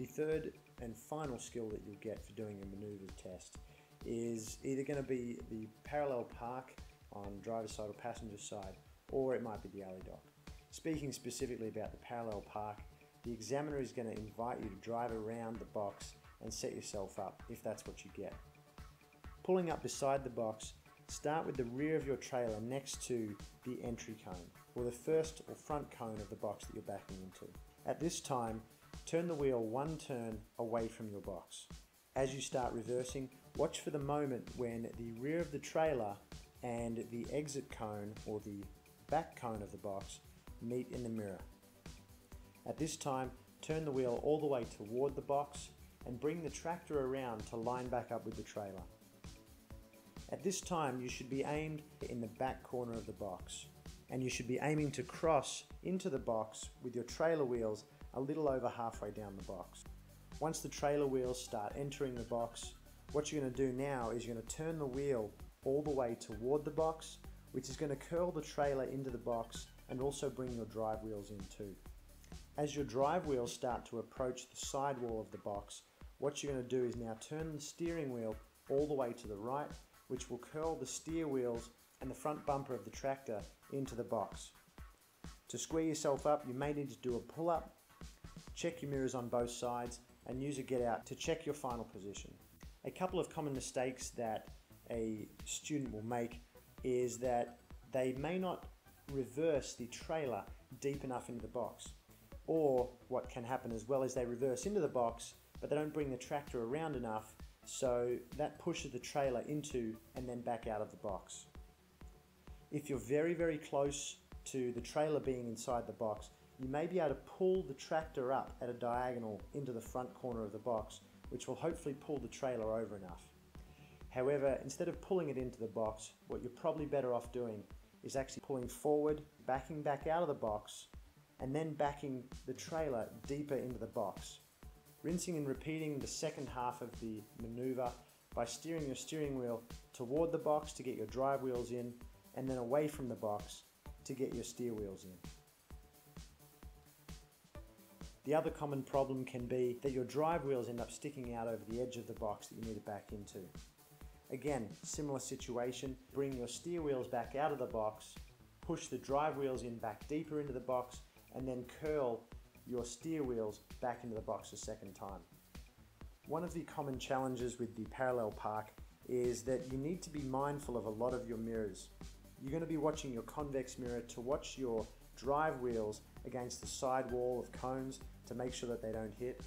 The third and final skill that you'll get for doing a maneuver test is either going to be the parallel park on driver's side or passenger side, or it might be the alley dock. Speaking specifically about the parallel park, the examiner is going to invite you to drive around the box and set yourself up if that's what you get. Pulling up beside the box, start with the rear of your trailer next to the entry cone, or the first or front cone of the box that you're backing into. At this time, turn the wheel one turn away from your box. As you start reversing, watch for the moment when the rear of the trailer and the exit cone or the back cone of the box meet in the mirror. At this time, turn the wheel all the way toward the box and bring the tractor around to line back up with the trailer. At this time, you should be aimed in the back corner of the box and you should be aiming to cross into the box with your trailer wheels a little over halfway down the box. Once the trailer wheels start entering the box, what you're going to do now is you're going to turn the wheel all the way toward the box, which is going to curl the trailer into the box and also bring your drive wheels in too. As your drive wheels start to approach the side wall of the box, what you're going to do is now turn the steering wheel all the way to the right, which will curl the steer wheels and the front bumper of the tractor into the box. To square yourself up, you may need to do a pull up, check your mirrors on both sides, and use a get out to check your final position. A couple of common mistakes that a student will make is that they may not reverse the trailer deep enough into the box. Or what can happen as well is they reverse into the box, but they don't bring the tractor around enough, so that pushes the trailer into and then back out of the box. If you're very, very close to the trailer being inside the box, you may be able to pull the tractor up at a diagonal into the front corner of the box, which will hopefully pull the trailer over enough. However, instead of pulling it into the box, what you're probably better off doing is actually pulling forward, backing back out of the box, and then backing the trailer deeper into the box. Rinsing and repeating the second half of the maneuver by steering your steering wheel toward the box to get your drive wheels in and then away from the box to get your steer wheels in. The other common problem can be that your drive wheels end up sticking out over the edge of the box that you need to back into. Again, similar situation, bring your steer wheels back out of the box, push the drive wheels in back deeper into the box, and then curl your steer wheels back into the box a second time. One of the common challenges with the parallel park is that you need to be mindful of a lot of your mirrors. You're going to be watching your convex mirror to watch your drive wheels against the side wall of cones to make sure that they don't hit.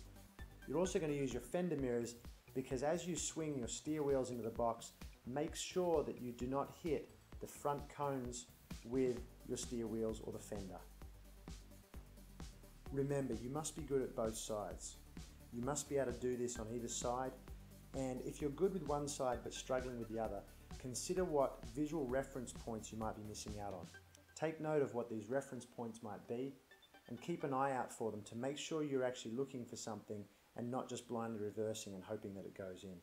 You're also going to use your fender mirrors because as you swing your steer wheels into the box, make sure that you do not hit the front cones with your steer wheels or the fender. Remember, you must be good at both sides. You must be able to do this on either side, and if you're good with one side but struggling with the other, consider what visual reference points you might be missing out on. Take note of what these reference points might be, and keep an eye out for them to make sure you're actually looking for something and not just blindly reversing and hoping that it goes in.